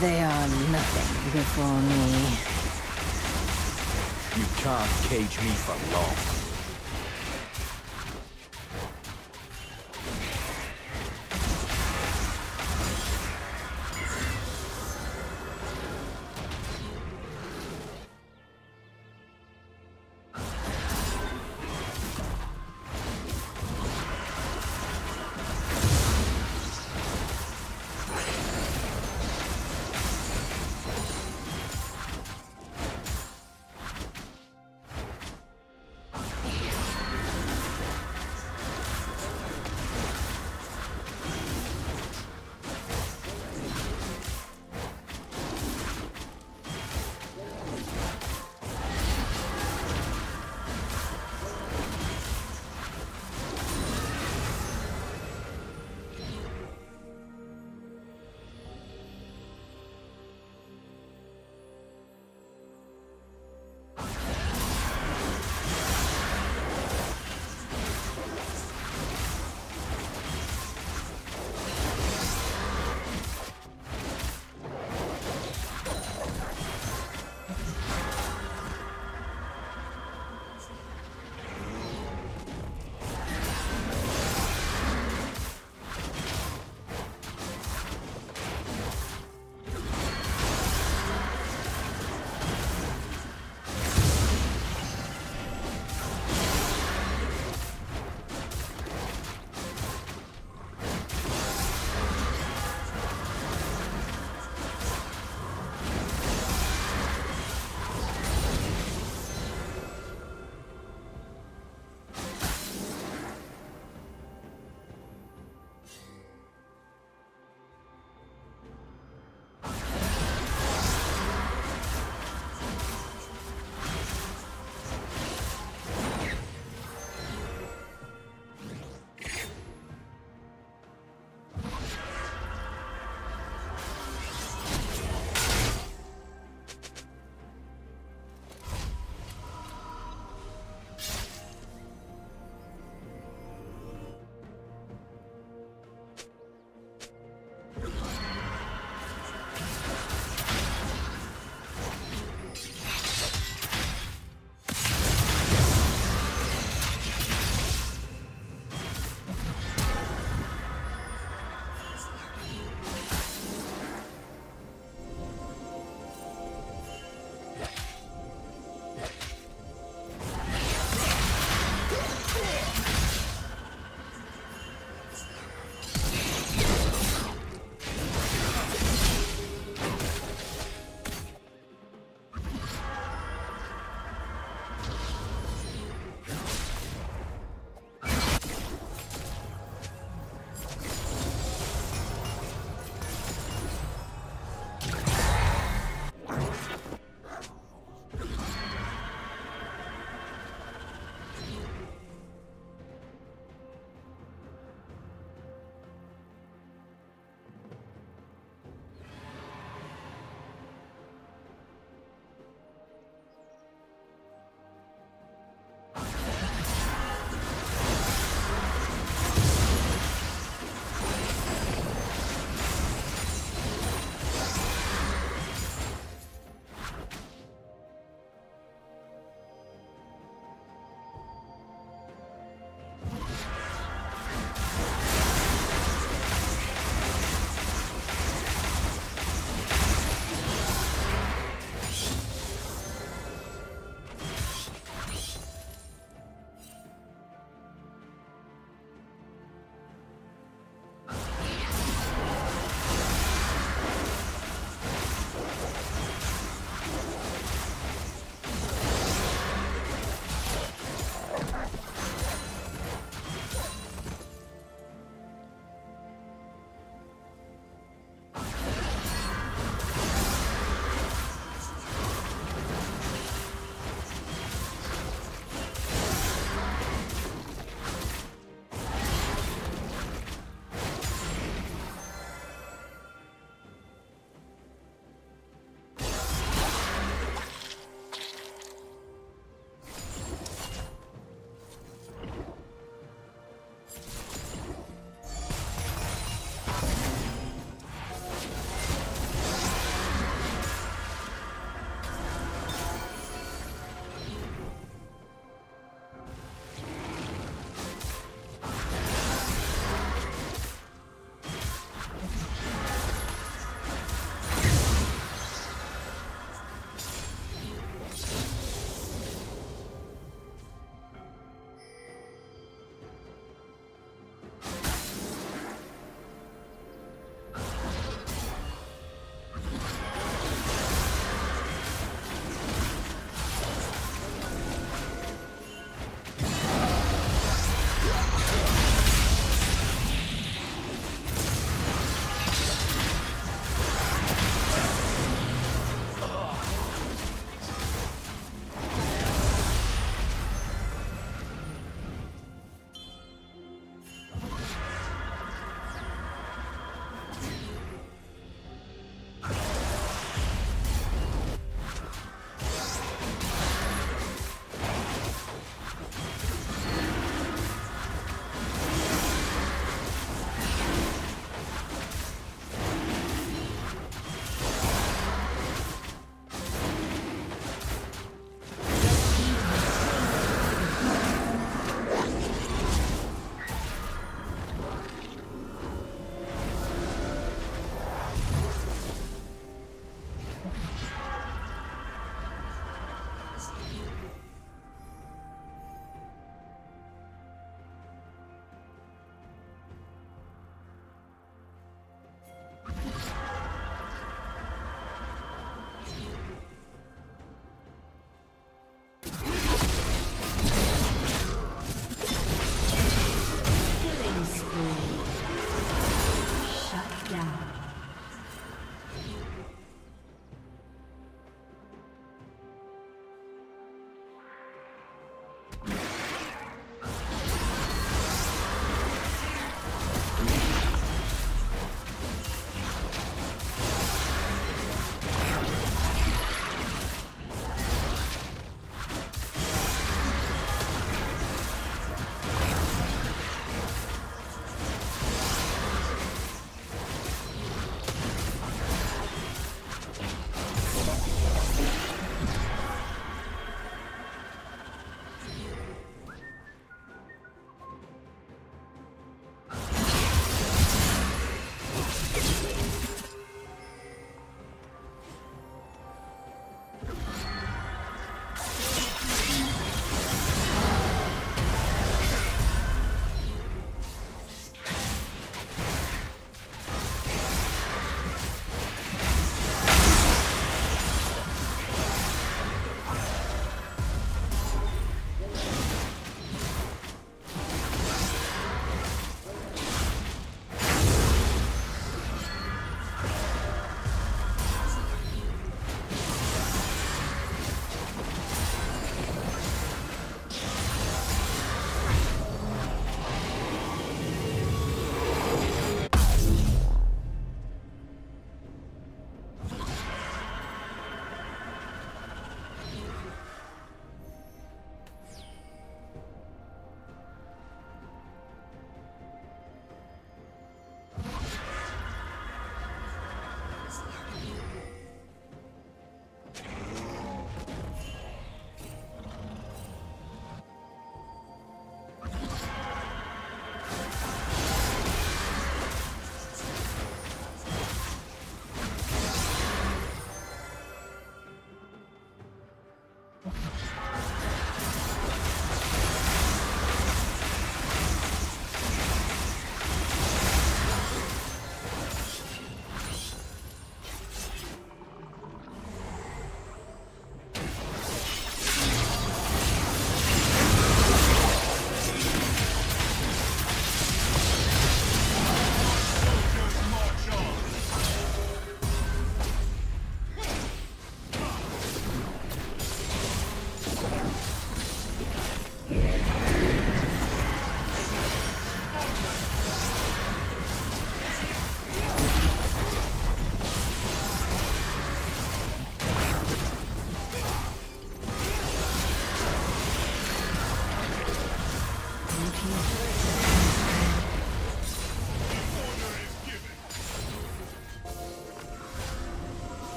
They are nothing before me. You can't cage me for long.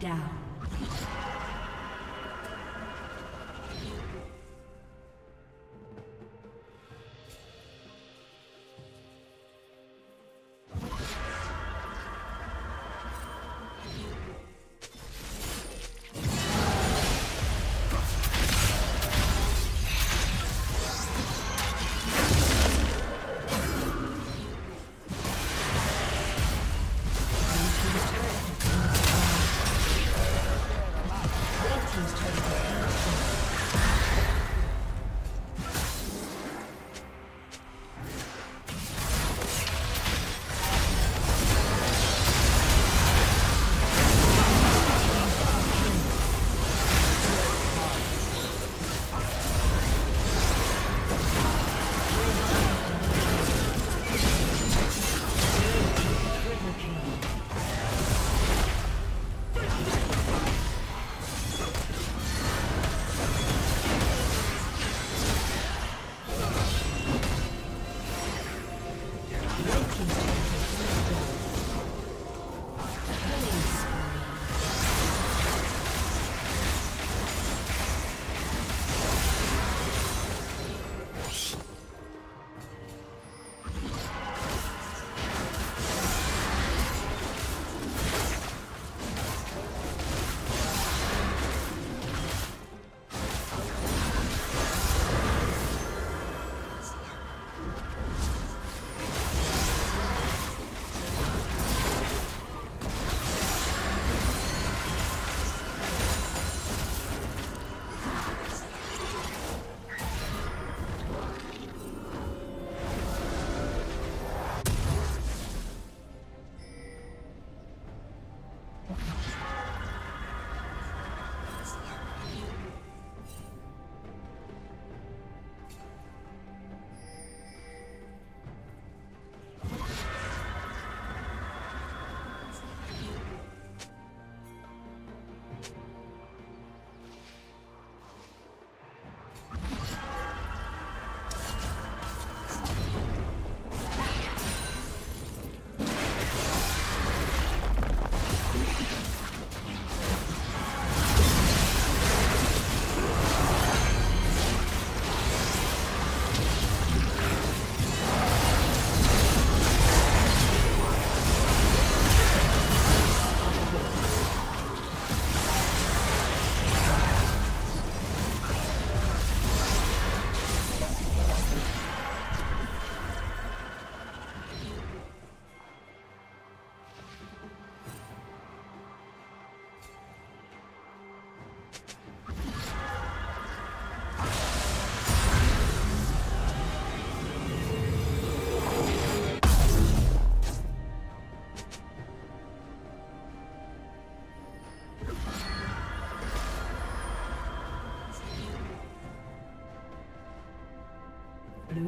Down.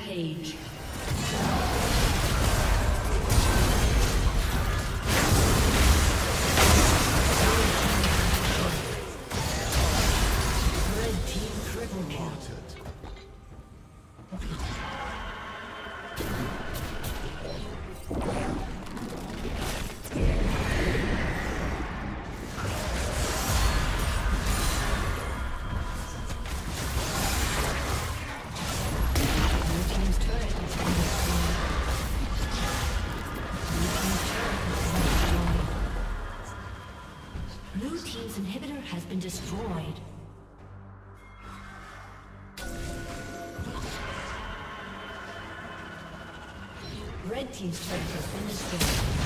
Rampage. Red Team's turret has been destroyed.